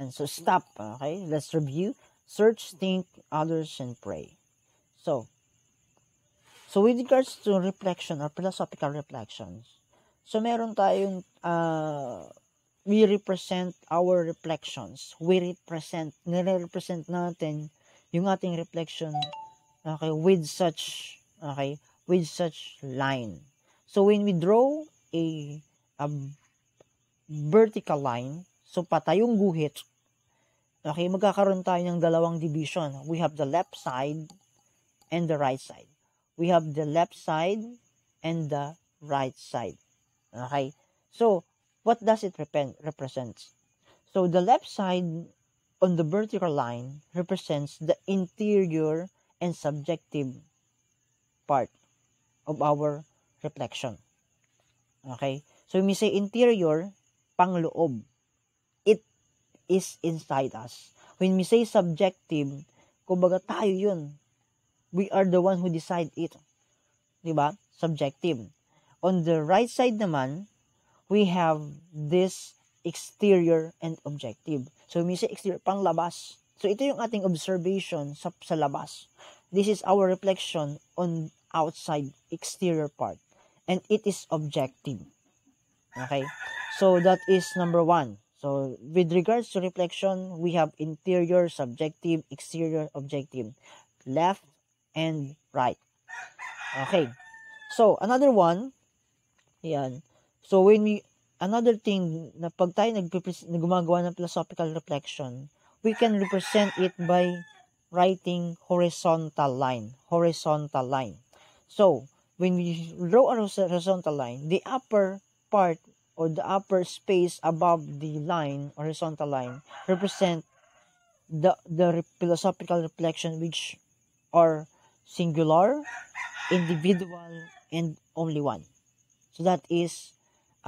And so stop, okay? Let's review. Search, think, others, and pray. So, so with regards to reflection or philosophical reflections, so meron tayong, uh, we represent our reflections. We represent, nire-represent natin yung ating reflection, okay, with such, okay, with such line. So when we draw a, a vertical line, so patayong guhit, okay, magkakaroon tayo ng dalawang division. We have the left side and the right side. We have the left side and the right side. Okay? So, what does it represent? So, the left side on the vertical line represents the interior and subjective part of our reflection. Okay? So, when we say interior, pangloob. Is inside us. When we say subjective, kumbaga tayo yun. We are the one who decide it. Diba? Subjective. On the right side naman, we have this exterior and objective. So, when we say exterior, panglabas. So, ito yung ating observation sa, sa labas. This is our reflection on outside exterior part. And it is objective. Okay? So, that is number one. So, with regards to reflection, we have interior, subjective, exterior, objective. Left and right. Okay. So, another one, yan. So, when we, another thing, na pag tayo nag, gumagawa ng philosophical reflection, we can represent it by writing horizontal line. Horizontal line. So, when we draw a horizontal line, the upper part or the upper space above the line, horizontal line, represent the, the philosophical reflection which are singular, individual, and only one. So that is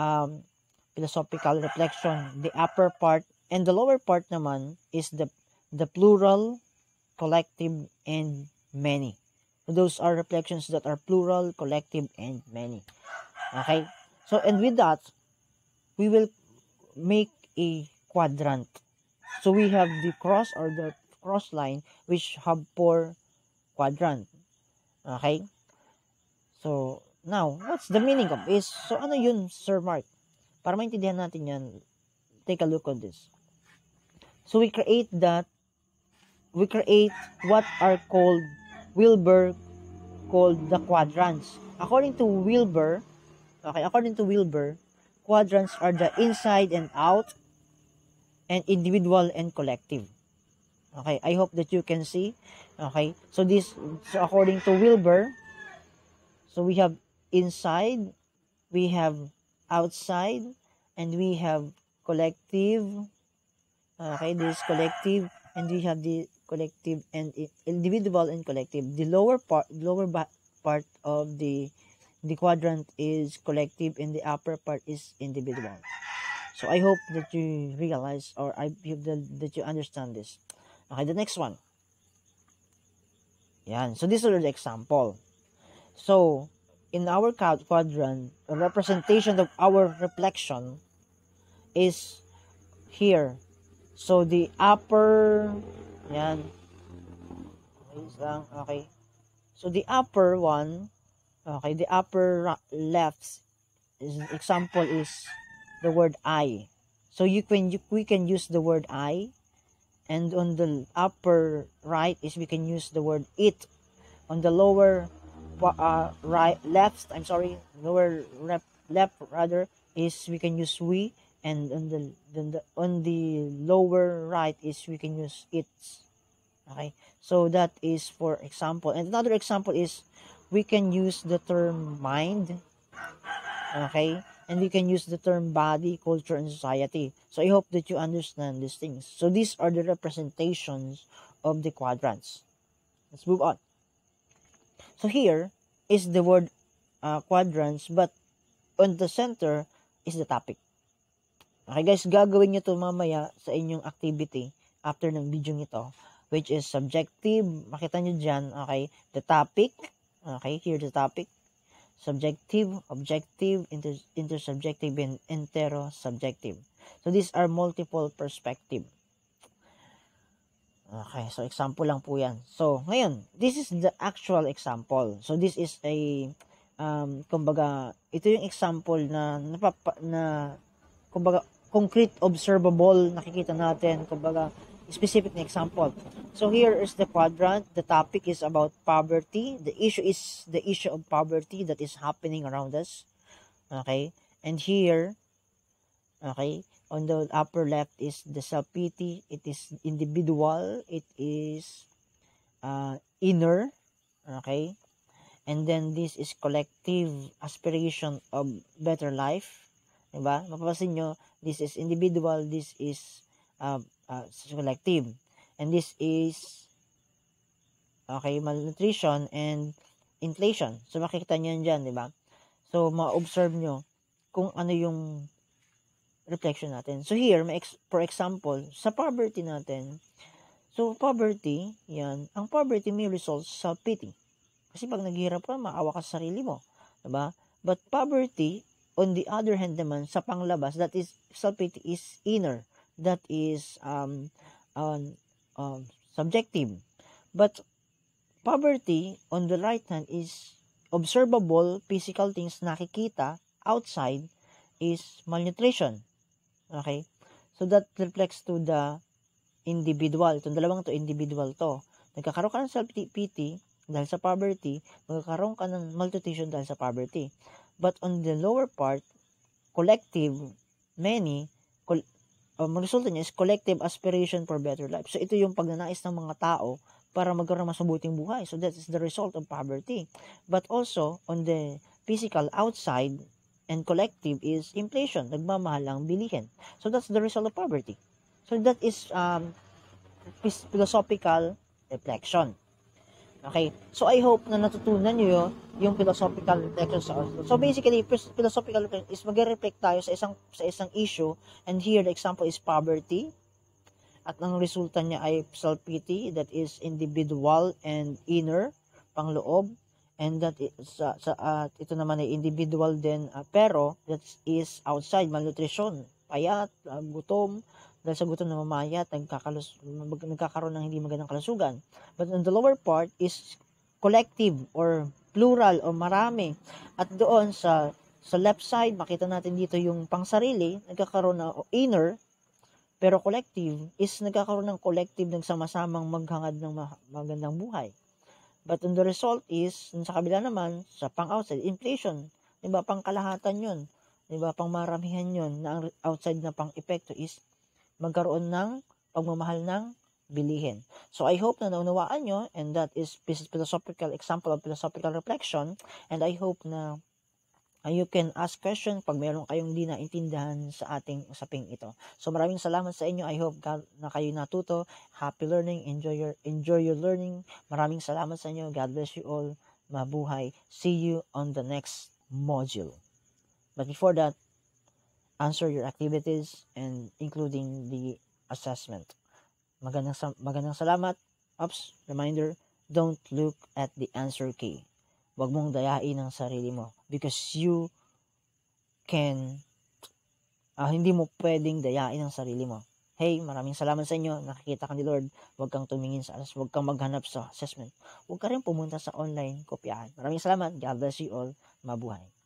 um, philosophical reflection. The upper part and the lower part naman is the the plural, collective, and many. Those are reflections that are plural, collective, and many. Okay? So, and with that, we will make a quadrant. So, we have the cross or the cross line which have four quadrant. Okay? So, now, what's the meaning of is? So, ano yun, Sir Mark? Para maintindihan natin yan, take a look on this. So, we create that, we create what are called Wilbur called the quadrants. According to Wilbur, okay, according to Wilbur, quadrants are the inside and out, and individual and collective. Okay, I hope that you can see. Okay, so this, so according to Wilbur, so we have inside, we have outside, and we have collective. Okay, this collective, and we have the collective and individual and collective. The lower part, lower part of the the quadrant is collective, and the upper part is individual. So I hope that you realize, or I hope that, you understand this. Okay, the next one. Yan. So this is the example. So in our quadrant, a representation of our reflection is here. So the upper yan. Okay. So the upper one, okay, the upper left is example is the word I. So you can you, we can use the word I and on the upper right is we can use the word it. On the lower uh, right left, I'm sorry, lower left, left rather is we can use we and on the, the on the lower right is we can use its okay so that is for example and another example is we can use the term mind okay? And we can use the term body culture and society. So i hope that you understand these things. So these are the representations of the quadrants. Let's move on. So here is the word uh, quadrants but on the center is the topic. Okay guys gagawin nyo to mamaya sa inyong activity after ng video nito which is subjective. Makita nyo dyan okay? The topic okay here the topic subjective, objective, inter, intersubjective, and intersubjective. So these are multiple perspective. Okay, so example lang po yan. So, ngayon, this is the actual example. So, this is a, um, kumbaga, ito yung example na, napapa, na, kumbaga, concrete, observable, nakikita natin, kumbaga, specific example. So, here is the quadrant. The topic is about poverty. The issue is the issue of poverty that is happening around us. Okay? And here, okay, on the upper left is the self-pity. It is individual. It is uh, inner. Okay? And then this is collective aspiration of better life. Diba? Mapapansin nyo, this is individual, this is uh, uh, collective. And this is okay, malnutrition and inflation. So makikita niyo yan dyan, di ba? So ma-observe nyo kung ano yung reflection natin. So here, for example, sa poverty natin, so poverty, yan, ang poverty may results sa pity. Kasi pag naghihirap ka, maawa ka sa sarili mo. Diba? But poverty, on the other hand naman, sa panglabas, that is, self-pity is inner. That is um, um, um, subjective. But poverty, on the right hand, is observable physical things nakikita outside is malnutrition. Okay? So that reflects to the individual. Itong dalawang to, individual to. Nagkakaroon ka ng self-pity dahil sa poverty, magkakaroon ka ng malnutrition dahil sa poverty. But on the lower part, collective, many, um, resulta niya is collective aspiration for better life. So ito yung pagnanais ng mga tao para magkaroon ng mas mabuting buhay. So that is the result of poverty. But also, on the physical outside, and collective is inflation, nagmamahal ang bilihin. So that's the result of poverty. So that is um, philosophical reflection. Okay? So I hope na natutunan niyo yung philosophical reflection sa Oslo. So basically, philosophical reflection is magre-reflect tayo sa isang sa isang issue and here the example is poverty at ang resulta niya ay self-pity that is individual and inner, pangloob, and that is sa, sa uh, ito naman ay individual din uh, pero that is outside malnutrition payat uh, gutom dahil sa gutom na mamayat nagkakalus nagkakaroon ng hindi magandang kalusugan but on the lower part is collective or plural o marami at doon sa sa left side makita natin dito yung pangsarili nagkakaroon ng inner pero collective is nagkakaroon ng collective ng sama-samang maghangad ng magandang buhay But on the result is, sa kabila naman, sa pang-outside, inflation. Di ba? Pangkalahatan yun. Di ba? Pangmaramihan yun na ang outside na pang-epekto is magkaroon ng pagmamahal ng bilihin. So I hope na naunawaan nyo and that is philosophical example of philosophical reflection and I hope na uh, you can ask question pag meron kayong di naintindihan sa ating usaping ito. So maraming salamat sa inyo. I hope God, na kayo natuto. Happy learning. Enjoy your enjoy your learning. Maraming salamat sa inyo. God bless you all. Mabuhay. See you on the next module. But before that, answer your activities and including the assessment. Magandang, magandang salamat. Ops, reminder, don't look at the answer key. Huwag mong dayain ang sarili mo because you can uh, hindi mo pwedeng dayain ang sarili mo. Hey, maraming salamat sa inyo. Nakikita ka ni Lord. Huwag kang tumingin sa alas. Huwag kang maghanap sa assessment. Huwag ka rin pumunta sa online kopyahan. Maraming salamat. God bless you all. Mabuhay.